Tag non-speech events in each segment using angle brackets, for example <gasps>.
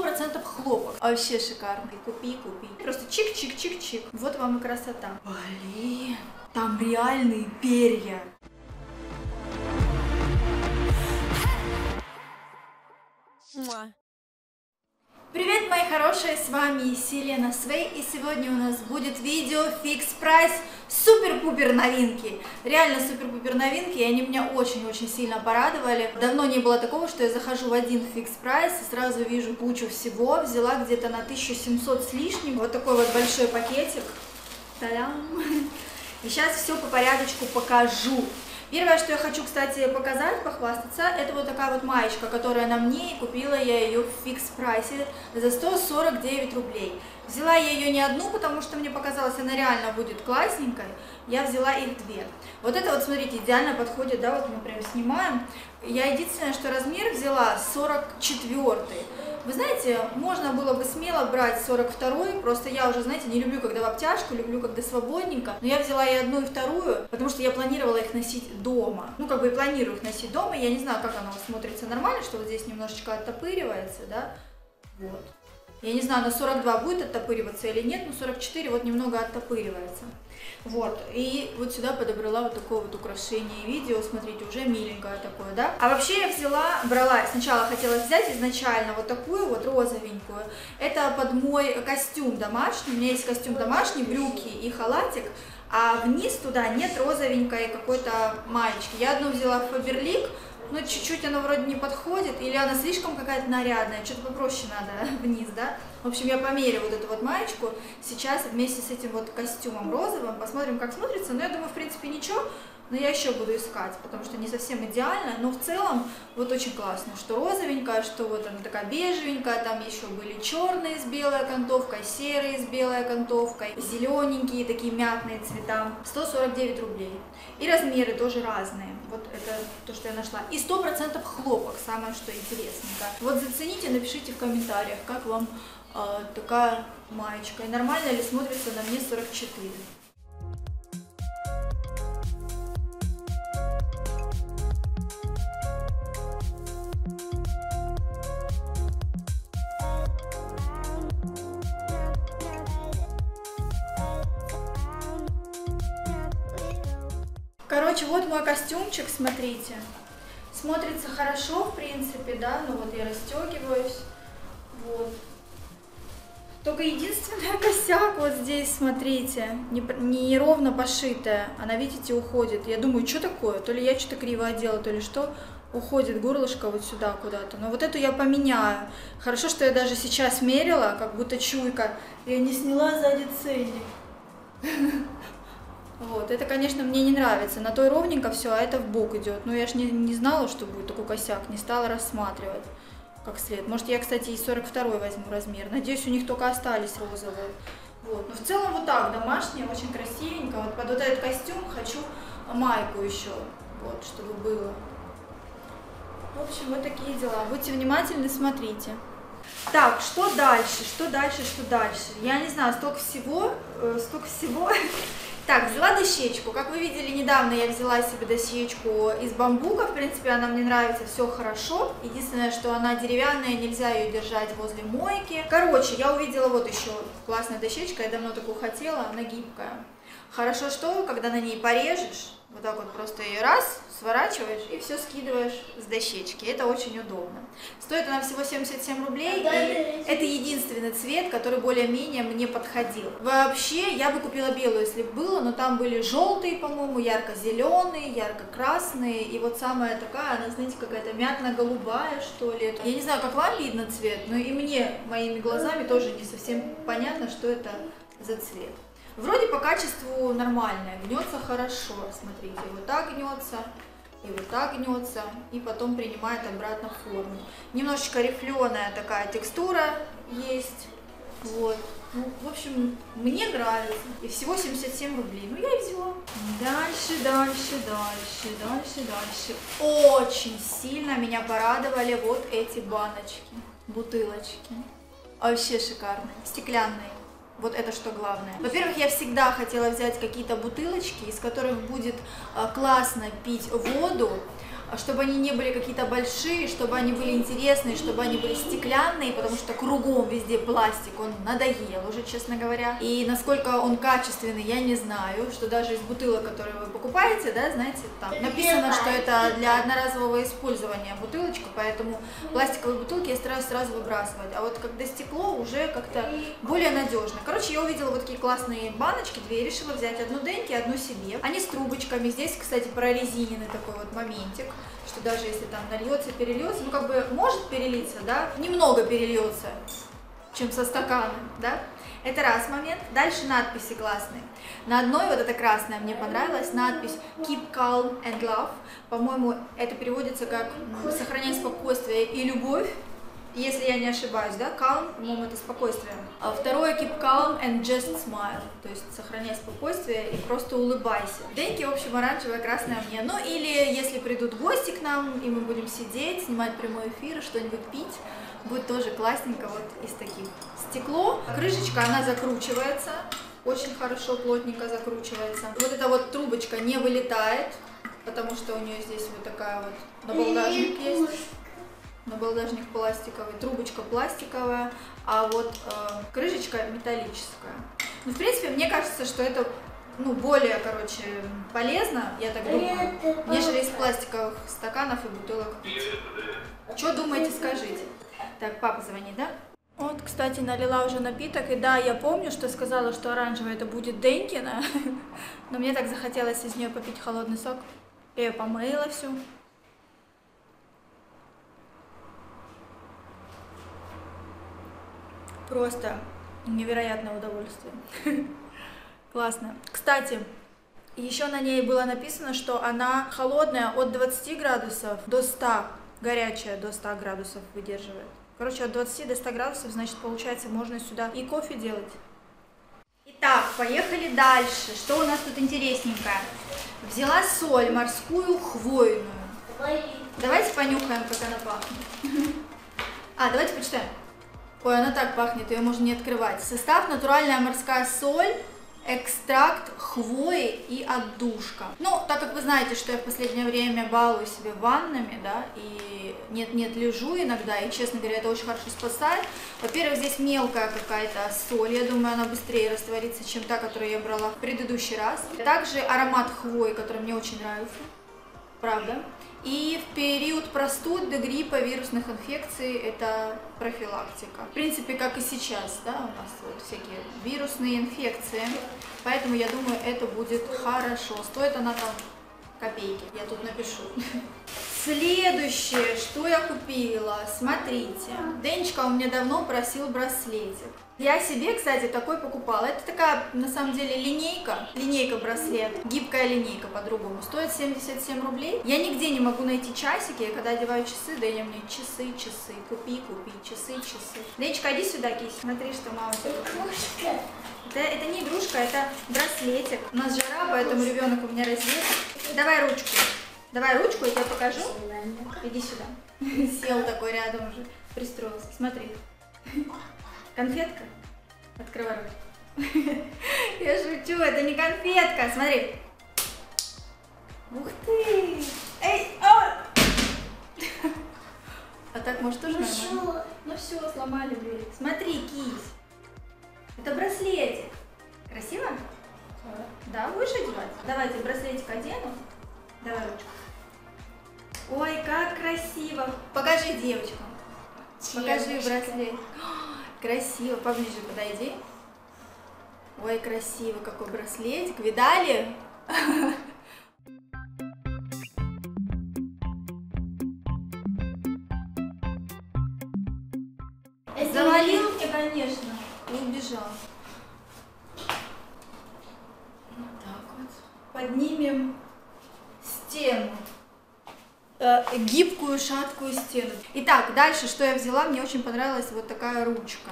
сто процентов хлопок. А вообще шикарный. Купи, купи. Просто чик-чик-чик-чик. Вот вам и красота. Блин, там реальные перья. Привет, мои хорошие, с вами Силена Sway, и сегодня у нас будет видео Fix Price супер-пупер новинки. Реально супер-пупер новинки, и они меня очень-очень сильно порадовали. Давно не было такого, что я захожу в один Fix Price и сразу вижу кучу всего. Взяла где-то на 1700 с лишним. Вот такой вот большой пакетик. Та-дам! И сейчас все по порядочку покажу. Первое, что я хочу, кстати, показать, похвастаться, это вот такая вот маечка, которая на мне, и купила я ее в фикс-прайсе за 149 рублей. Взяла я ее не одну, потому что мне показалось, она реально будет классненькой, я взяла их две. Вот это вот, смотрите, идеально подходит, да, вот мы прям снимаем. Я единственное, что размер взяла 44 -й. Вы знаете, можно было бы смело брать 42-й, просто я уже, знаете, не люблю, когда в обтяжку, люблю, когда свободненько, но я взяла и одну, и вторую, потому что я планировала их носить дома. Ну, как бы и планирую их носить дома, я не знаю, как оно смотрится нормально, что вот здесь немножечко оттопыривается, да, вот. Я не знаю, на 42 будет оттопыриваться или нет, но 44 вот немного оттопыривается. Вот, и вот сюда подобрала вот такое вот украшение видео, смотрите, уже миленькое такое, да. А вообще я взяла, брала, сначала хотела взять изначально вот такую вот розовенькую. Это под мой костюм домашний, у меня есть костюм домашний, брюки и халатик, а вниз туда нет розовенькой какой-то маечки. Я одну взяла в Фаберлик, ну, чуть-чуть она вроде не подходит, или она слишком какая-то нарядная, что-то попроще надо <laughs> вниз, да. В общем, я померю вот эту вот маечку сейчас вместе с этим вот костюмом розовым, посмотрим, как смотрится, но я думаю, в принципе, ничего, но я еще буду искать, потому что не совсем идеально, но в целом вот очень классно, что розовенькая, что вот она такая бежевенькая, там еще были черные с белой окантовкой, серые с белой окантовкой, зелененькие такие мятные цвета, 149 рублей. И размеры тоже разные, вот это то, что я нашла. И 100% хлопок, самое что интересненькое. Вот зацените, напишите в комментариях, как вам э, такая маечка, и нормально ли смотрится на мне 44. Короче, вот мой костюмчик, смотрите. Смотрится хорошо, в принципе, да, ну вот я расстегиваюсь, вот. Только единственный <laughs> косяк вот здесь, смотрите, не, не ровно пошитая, она, видите, уходит. Я думаю, что такое, то ли я что-то криво одела, то ли что, уходит горлышко вот сюда куда-то. Но вот эту я поменяю. Хорошо, что я даже сейчас мерила, как будто чуйка, я не сняла сзади ценник. <laughs> Вот, это, конечно, мне не нравится. На той ровненько все, а это в бок идет. Но я же не, не знала, что будет такой косяк, не стала рассматривать как след. Может, я, кстати, и 42 возьму размер. Надеюсь, у них только остались розовые. Вот. Но в целом вот так, домашнее, очень красивенько. Вот под вот этот костюм хочу майку еще, вот, чтобы было. В общем, вот такие дела. Будьте внимательны, смотрите. Так, что дальше? Что дальше? Что дальше? Я не знаю, столько всего, э, столько всего. <laughs> Так, взяла дощечку. Как вы видели, недавно я взяла себе дощечку из бамбука. В принципе, она мне нравится, все хорошо. Единственное, что она деревянная, нельзя ее держать возле мойки. Короче, я увидела вот еще классная дощечка. Я давно такую хотела, она гибкая. Хорошо что, когда на ней порежешь, вот так вот просто ее раз, сворачиваешь и все скидываешь с дощечки. Это очень удобно. Стоит она всего 77 рублей, и это единственный цвет, который более-менее мне подходил. Вообще, я бы купила белую, если бы было, но там были желтые, по-моему, ярко-зеленые, ярко-красные, и вот самая такая, она, знаете, какая-то мятно-голубая, что ли. Я не знаю, как вам видно цвет, но и мне, моими глазами, тоже не совсем понятно, что это за цвет. Вроде по качеству нормальная, гнется хорошо, смотрите, вот так гнется, и вот так гнется, и потом принимает обратно форму. Немножечко рифленая такая текстура есть, вот. Ну, в общем, мне нравится. И всего 77 рублей. Ну, я и взяла. Дальше, дальше, дальше, дальше, дальше. Очень сильно меня порадовали вот эти баночки, бутылочки. Вообще шикарные, стеклянные. Вот это что главное. Во-первых, я всегда хотела взять какие-то бутылочки, из которых будет а, классно пить воду. Чтобы они не были какие-то большие, чтобы они были интересные, чтобы они были стеклянные, потому что кругом везде пластик, он надоел уже, честно говоря. И насколько он качественный, я не знаю, что даже из бутылок, которые вы покупаете, да, знаете, там написано, что это для одноразового использования бутылочка, поэтому пластиковые бутылки я стараюсь сразу выбрасывать. А вот когда стекло уже как-то более надежно. Короче, я увидела вот такие классные баночки, две, решила взять одну Деньки, одну себе. Они с трубочками, здесь, кстати, прорезиненный такой вот моментик что даже если там нальется, перельется, ну как бы может перелиться, да, немного перельется, чем со стакана, да. Это раз момент. Дальше надписи классные. На одной, вот эта красная мне понравилась, надпись Keep calm and love. По-моему, это переводится как «Сохраняй спокойствие и любовь» если я не ошибаюсь, да, calm, по-моему, это спокойствие. А второе, keep calm and just smile, то есть сохраняй спокойствие и просто улыбайся. Деньги, в общем, оранжевая, красная мне. Ну, или если придут гости к нам, и мы будем сидеть, снимать прямой эфир, что-нибудь пить, будет тоже классненько вот из таких. Стекло, крышечка, она закручивается, очень хорошо, плотненько закручивается. Вот эта вот трубочка не вылетает, потому что у нее здесь вот такая вот набалдажник есть набалдажник пластиковый, трубочка пластиковая, а вот э, крышечка металлическая. Ну, в принципе, мне кажется, что это ну, более, короче, полезно, я так думаю, нежели из пластиковых стаканов и бутылок. Что думаете, скажите? Так, папа звонит, да? Вот, кстати, налила уже напиток, и да, я помню, что сказала, что оранжевый это будет Денькина, <laughs> но мне так захотелось из нее попить холодный сок. Я ее помыла всю. Просто невероятное удовольствие. <laughs> Классно. Кстати, еще на ней было написано, что она холодная от 20 градусов до 100, горячая до 100 градусов выдерживает. Короче, от 20 до 100 градусов, значит, получается, можно сюда и кофе делать. Итак, поехали дальше. Что у нас тут интересненькое? Взяла соль морскую хвойную. Давайте понюхаем, как она пахнет. <laughs> А, давайте почитаем. Ой, она так пахнет, ее можно не открывать. Состав натуральная морская соль, экстракт хвои и отдушка. Ну, так как вы знаете, что я в последнее время балую себе ваннами, да, и нет-нет, лежу иногда, и, честно говоря, это очень хорошо спасает. Во-первых, здесь мелкая какая-то соль, я думаю, она быстрее растворится, чем та, которую я брала в предыдущий раз. Также аромат хвои, который мне очень нравится, правда. И в период простуд, до гриппа, вирусных инфекций это профилактика. В принципе, как и сейчас, да, у нас вот всякие вирусные инфекции. Поэтому я думаю, это будет хорошо. Стоит она там копейки, я тут напишу. Следующее, что я купила, смотрите. Денечка у меня давно просил браслетик. Я себе, кстати, такой покупала. Это такая, на самом деле, линейка, линейка-браслет, гибкая линейка по-другому. Стоит 77 рублей. Я нигде не могу найти часики, я когда одеваю часы, да я мне часы, часы, купи, купи, часы, часы. Денечка, иди сюда, кись, смотри, что мама тебе Игрушка. Это не игрушка, это браслетик. У нас жара, поэтому ребенок у меня раздет. Давай ручку. Давай ручку, я тебе покажу. Иди сюда. <laughs> Сел такой рядом уже, пристроился. Смотри. Конфетка? Открывай рот. <laughs> Я шучу, это не конфетка. Смотри. Ух ты! Эй, а! А так, может, тоже нормально? Ну все, сломали дверь. Смотри, кись. Это браслетик. Красиво? Да, будешь одевать? Давайте браслетик одену. Давай ручку. Ой, как красиво. Покажи девочкам. Покажи браслет. <gasps> Красиво. Поближе подойди. Ой, красиво, какой браслетик. Видали? <laughs> Завалил мне, конечно, и убежал. Вот так вот. Поднимем. Э, гибкую, шаткую стену. Итак, дальше, что я взяла, мне очень понравилась вот такая ручка.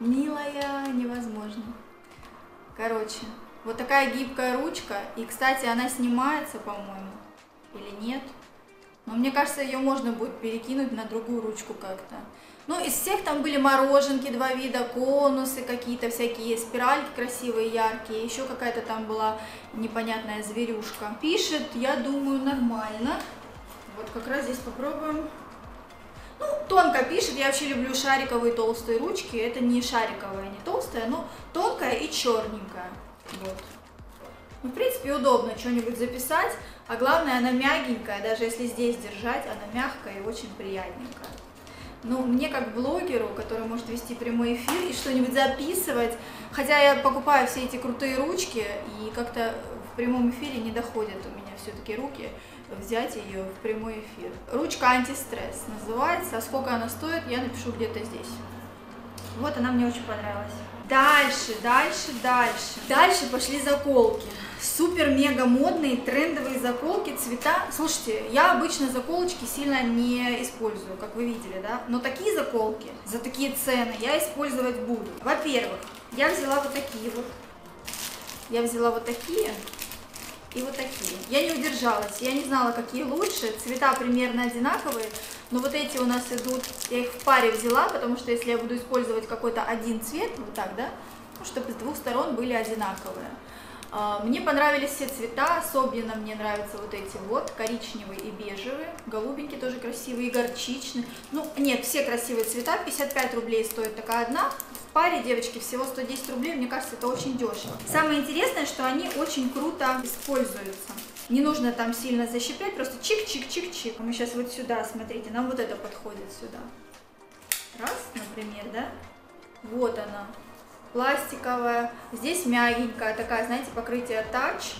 Милая, невозможно. Короче, вот такая гибкая ручка. И, кстати, она снимается, по-моему. Или нет? Но мне кажется, ее можно будет перекинуть на другую ручку как-то. Ну, из всех там были мороженки, два вида, конусы какие-то всякие, спиральки красивые, яркие, еще какая-то там была непонятная зверюшка. Пишет, я думаю, нормально. Вот как раз здесь попробуем. Ну, тонко пишет, я вообще люблю шариковые толстые ручки, это не шариковая, не толстая, но тонкая и черненькая. Вот. Ну, в принципе, удобно что-нибудь записать, а главное, она мягенькая, даже если здесь держать, она мягкая и очень приятненькая. Ну, мне как блогеру, который может вести прямой эфир и что-нибудь записывать, хотя я покупаю все эти крутые ручки, и как-то в прямом эфире не доходят у меня все-таки руки взять ее в прямой эфир. Ручка антистресс называется, а сколько она стоит, я напишу где-то здесь. Вот она мне очень понравилась. Дальше, дальше, дальше. Дальше пошли заколки супер-мега модные трендовые заколки, цвета. Слушайте, я обычно заколочки сильно не использую, как вы видели, да, но такие заколки за такие цены я использовать буду. Во-первых, я взяла вот такие вот, я взяла вот такие и вот такие. Я не удержалась, я не знала, какие лучше, цвета примерно одинаковые, но вот эти у нас идут, я их в паре взяла, потому что если я буду использовать какой-то один цвет, вот так, да, чтобы с двух сторон были одинаковые. А, мне понравились все цвета, особенно мне нравятся вот эти вот, коричневый и бежевый, голубенький тоже красивый и горчичный. Ну, нет, все красивые цвета, 55 рублей стоит такая одна, в паре, девочки, всего 110 рублей, мне кажется, это очень дешево. Самое интересное, что они очень круто используются. Не нужно там сильно защеплять, просто чик-чик-чик-чик. Мы сейчас вот сюда, смотрите, нам вот это подходит сюда. Раз, например, да? Вот она, пластиковая. Здесь мягенькая такая, знаете, покрытие тач.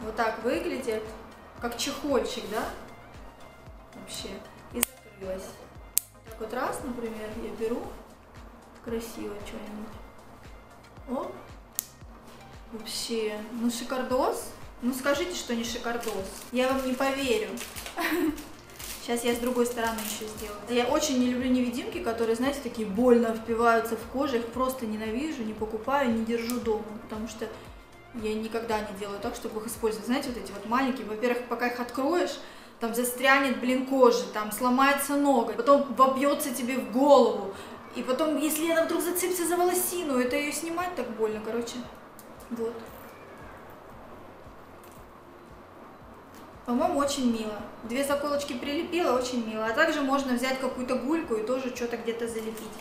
Вот так выглядит, как чехольчик, да? Вообще. И закрылась. Так вот раз, например, я беру красиво что-нибудь. О, вообще, ну шикардос. Ну скажите, что не шикардос. Я вам не поверю. <laughs> Сейчас я с другой стороны еще сделаю. Я очень не люблю невидимки, которые, знаете, такие больно впиваются в кожу. Их просто ненавижу, не покупаю, не держу дома, потому что я никогда не делаю так, чтобы их использовать. Знаете, вот эти вот маленькие, во-первых, пока их откроешь, там застрянет, блин, кожа, там сломается нога, потом вобьется тебе в голову, и потом, если она вдруг зацепится за волосину, это ее снимать так больно, короче. Вот. По-моему, очень мило. Две заколочки прилепила, очень мило. А также можно взять какую-то гульку и тоже что-то где-то залепить.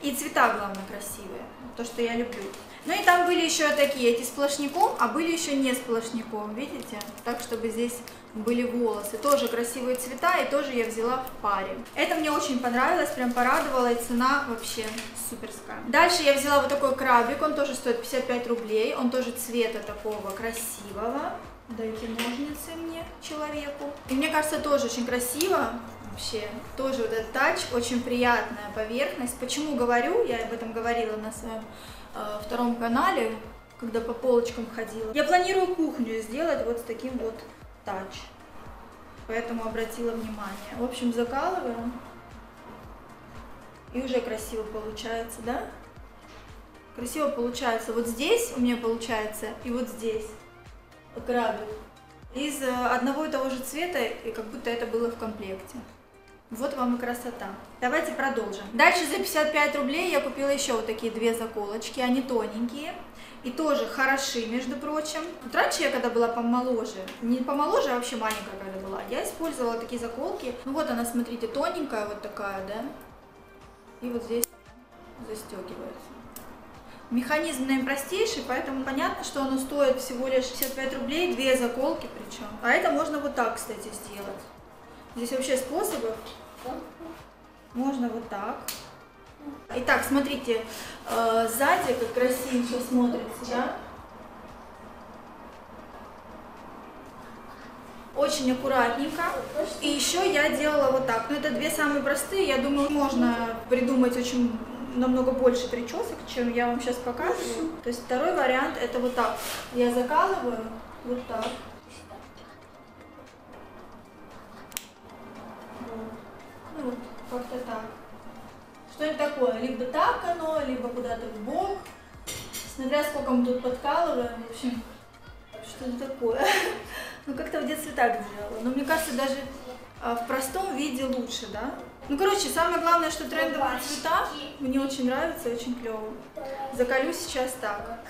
И цвета, главное, красивые. То, что я люблю. Ну и там были еще такие, эти сплошняком, а были еще не сплошняком, видите? Так, чтобы здесь были волосы. Тоже красивые цвета, и тоже я взяла в паре. Это мне очень понравилось, прям порадовала, и цена вообще суперская. Дальше я взяла вот такой крабик, он тоже стоит 55 рублей, он тоже цвета такого красивого. Дайте ножницы мне, человеку. И мне кажется, тоже очень красиво. Вообще, тоже вот этот тач, очень приятная поверхность. Почему говорю, я об этом говорила на своем э, втором канале, когда по полочкам ходила. Я планирую кухню сделать вот с таким вот тач. Поэтому обратила внимание. В общем, закалываем. И уже красиво получается, да? Красиво получается. Вот здесь у меня получается, и вот здесь крабик из э, одного и того же цвета, и как будто это было в комплекте. Вот вам и красота. Давайте продолжим. Дальше за 55 рублей я купила еще вот такие две заколочки. Они тоненькие и тоже хороши, между прочим. Вот раньше я, когда была помоложе, не помоложе, а вообще маленькая когда была, я использовала такие заколки. Ну вот она, смотрите, тоненькая вот такая, да? И вот здесь застегивается. Механизм наипростейший, поэтому понятно, что оно стоит всего лишь 65 рублей, две заколки причем. А это можно вот так, кстати, сделать. Здесь вообще способов. Можно вот так. Итак, смотрите, э, сзади как красиво смотрится, да? Очень аккуратненько. И еще я делала вот так. Но ну, это две самые простые. Я думаю, можно придумать очень намного больше причесок, чем я вам сейчас показываю. То есть второй вариант это вот так. Я закалываю вот так. Ну, вот, как-то так. Что-нибудь такое. Либо так оно, либо куда-то в бок. Смотря сколько мы тут подкалываем. В общем, что-то такое. <laughs> Ну, как-то в детстве так делала. Но мне кажется, даже а, в простом виде лучше, да? Ну, короче, самое главное, что трендовые цвета мне очень нравится, очень клево. Заколю сейчас так.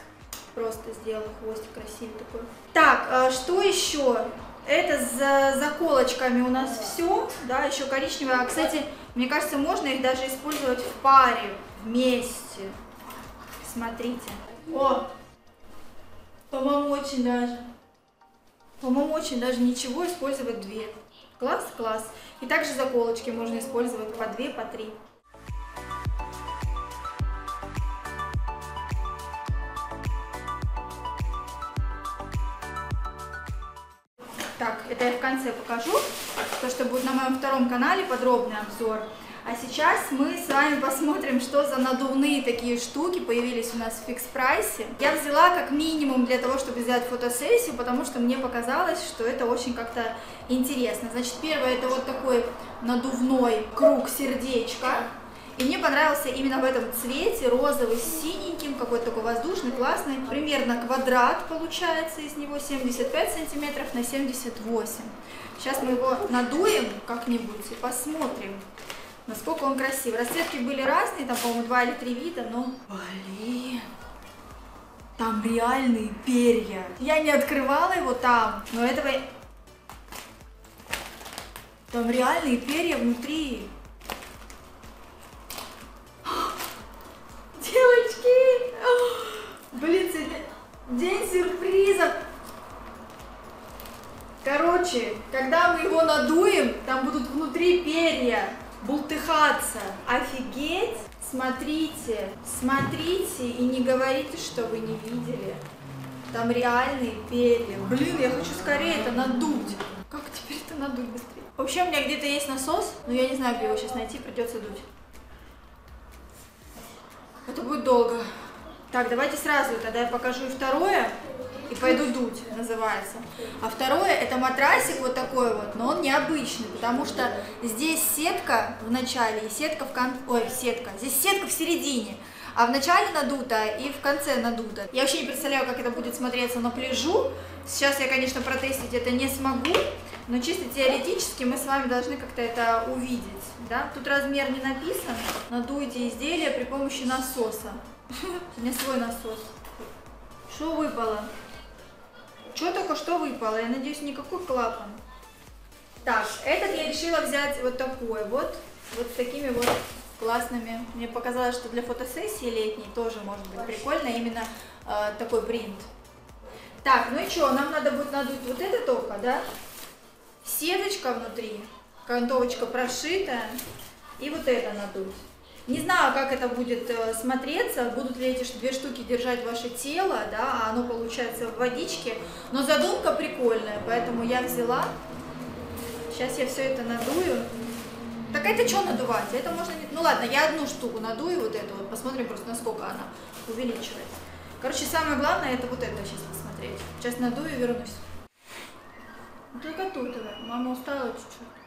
Просто сделаю хвостик красивый такой. Так, а что еще? Это за заколочками у нас все, да, еще коричневая. А, кстати, мне кажется, можно их даже использовать в паре, вместе. Смотрите. О, по-моему, очень даже. По-моему, очень даже ничего использовать две. Класс, класс. И также заколочки можно использовать по две, по три. Так, это я в конце покажу, то, что будет на моем втором канале подробный обзор. А сейчас мы с вами посмотрим, что за надувные такие штуки появились у нас в фикс прайсе. Я взяла как минимум для того, чтобы сделать фотосессию, потому что мне показалось, что это очень как-то интересно. Значит, первое это вот такой надувной круг сердечка. И мне понравился именно в этом цвете, розовый с синеньким, какой-то такой воздушный, классный. Примерно квадрат получается из него, 75 сантиметров на 78. Сейчас мы его надуем как-нибудь и посмотрим, насколько он красивый. Расцветки были разные, там, по-моему, два или три вида, но... Блин! Там реальные перья. Я не открывала его там, но этого... Там реальные перья внутри. <gasps> Девочки! <gasps> Блин, сегодня день сюрпризов. Короче, когда мы его надуем, там будут внутри перья бултыхаться. Офигеть! Смотрите, смотрите и не говорите, что вы не видели. Там реальные перья. Блин, я хочу скорее это надуть. Как теперь это надуть быстрее? Вообще у меня где-то есть насос, но я не знаю, где его сейчас найти, придется дуть. Это будет долго. Так, давайте сразу тогда я покажу и второе и пойду дуть, называется. А второе, это матрасик вот такой вот, но он необычный, потому что здесь сетка в начале и сетка в конце, ой, сетка, здесь сетка в середине, а в начале надута и в конце надута. Я вообще не представляю, как это будет смотреться на пляжу. Сейчас я, конечно, протестить это не смогу, но чисто теоретически мы с вами должны как-то это увидеть. Да? Тут размер не написан. Надуйте изделие при помощи насоса. <laughs> У меня свой насос. Что выпало? Что только что выпало? Я надеюсь, никакой клапан. Так, этот я решила взять вот такой вот. Вот с такими вот классными. Мне показалось, что для фотосессии летней тоже может быть прикольно именно э, такой принт. Так, ну и что, нам надо будет надуть вот это только, да? Сеточка внутри, кантовочка прошитая, и вот это надуть. Не знаю, как это будет э, смотреться, будут ли эти две штуки держать ваше тело, да, а оно получается в водичке, но задумка прикольная, поэтому я взяла. Сейчас я все это надую. Так это что надувать? Это можно... Ну ладно, я одну штуку надую, вот эту вот, посмотрим просто, насколько она увеличивается. Короче, самое главное, это вот это сейчас посмотреть. Сейчас надую и вернусь. Только тут, мама устала чуть-чуть.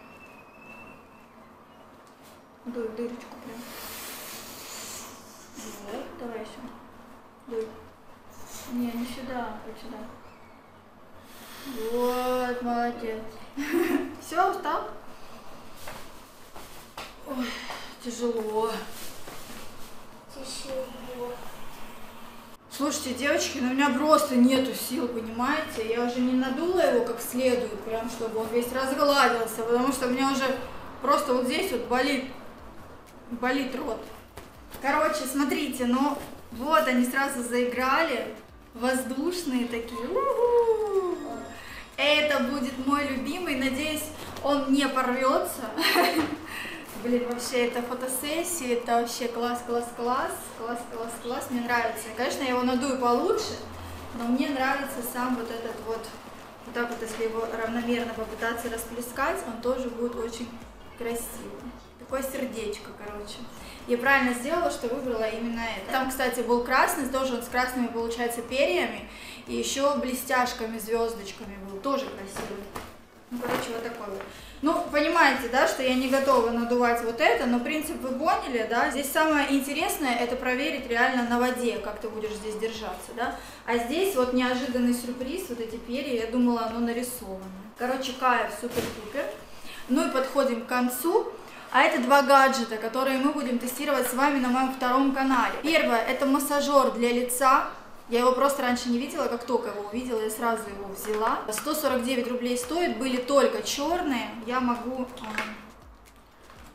Дуй дырочку прям. Вот, давай еще. Дуй. Не, не сюда, вот сюда. Вот, молодец. <laughs> Все, устал? Ой, тяжело. Тяжело. Слушайте, девочки, ну у меня просто нету сил, понимаете? Я уже не надула его как следует, прям чтобы он весь разгладился, потому что у меня уже просто вот здесь вот болит, болит рот. Короче, смотрите, ну вот они сразу заиграли, воздушные такие. Это будет мой любимый, надеюсь, он не порвется. <laughs> Блин, вообще это фотосессия, это вообще класс, класс, класс, класс, класс, класс, мне нравится. Конечно, я его надую получше, но мне нравится сам вот этот вот, вот так вот, если его равномерно попытаться расплескать, он тоже будет очень красивый. Такое сердечко, короче. Я правильно сделала, что выбрала именно это. Там, кстати, был красный, тоже он с красными, получается, перьями, и еще блестяшками, звездочками был, тоже красивый. Ну, короче, вот такой вот. Ну, понимаете, да, что я не готова надувать вот это, но принцип вы поняли, да. Здесь самое интересное, это проверить реально на воде, как ты будешь здесь держаться, да. А здесь вот неожиданный сюрприз, вот эти перья, я думала, оно нарисовано. Короче, кайф, супер-пупер. Ну и подходим к концу. А это два гаджета, которые мы будем тестировать с вами на моем втором канале. Первое, это массажер для лица. Я его просто раньше не видела, как только его увидела, я сразу его взяла. 149 рублей стоит, были только черные. Я могу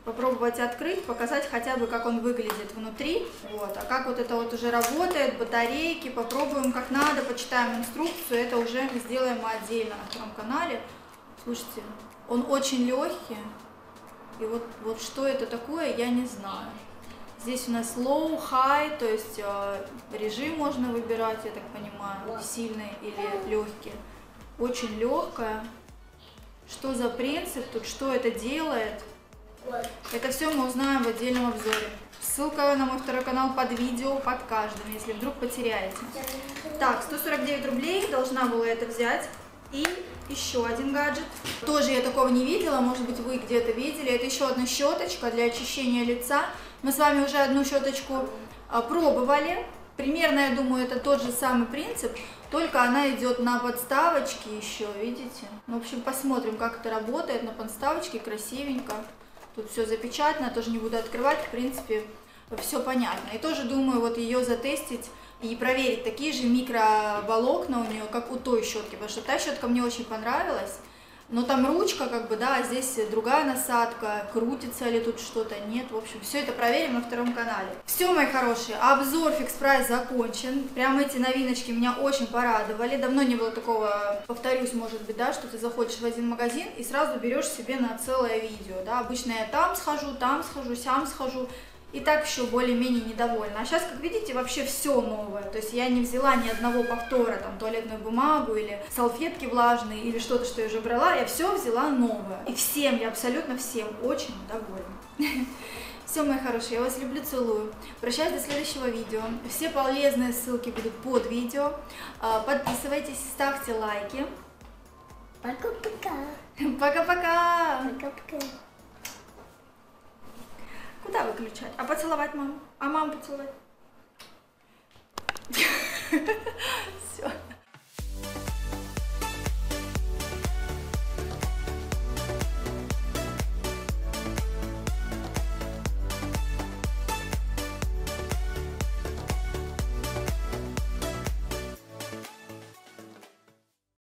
попробовать открыть, показать хотя бы, как он выглядит внутри. Вот. А как вот это вот уже работает, батарейки, попробуем как надо, почитаем инструкцию. Это уже сделаем отдельно на втором канале. Слушайте, он очень легкий. И вот, вот что это такое, я не знаю. Здесь у нас low, high, то есть э, режим можно выбирать, я так понимаю, сильный или легкий. Очень легкая. Что за принцип тут, что это делает? Это все мы узнаем в отдельном обзоре. Ссылка на мой второй канал под видео, под каждым, если вдруг потеряете. Так, 149 рублей должна была это взять. И еще один гаджет. Тоже я такого не видела, может быть вы где-то видели. Это еще одна щеточка для очищения лица. Мы с вами уже одну щеточку а, пробовали. Примерно, я думаю, это тот же самый принцип, только она идет на подставочке еще, видите? Ну, в общем, посмотрим, как это работает на подставочке, красивенько. Тут все запечатано, тоже не буду открывать, в принципе, все понятно. И тоже думаю вот ее затестить и проверить, такие же микроволокна у нее, как у той щетки, потому что та щетка мне очень понравилась. Но там ручка, как бы, да, а здесь другая насадка, крутится ли тут что-то, нет. В общем, все это проверим на втором канале. Все, мои хорошие, обзор Fix Price закончен. Прям эти новиночки меня очень порадовали. Давно не было такого, повторюсь, может быть, да, что ты заходишь в один магазин и сразу берешь себе на целое видео, да. Обычно я там схожу, там схожу, сям схожу и так еще более-менее недовольна. А сейчас, как видите, вообще все новое. То есть я не взяла ни одного повтора, там, туалетную бумагу или салфетки влажные или что-то, что я уже брала. Я все взяла новое. И всем, я абсолютно всем очень довольна. <laughs> Все, мои хорошие, я вас люблю, целую. Прощаюсь до следующего видео. Все полезные ссылки будут под видео. А, подписывайтесь, ставьте лайки. Пока-пока. <laughs> Пока-пока. Пока-пока. Куда выключать? А поцеловать маму? А маму поцеловать? <laughs> Все.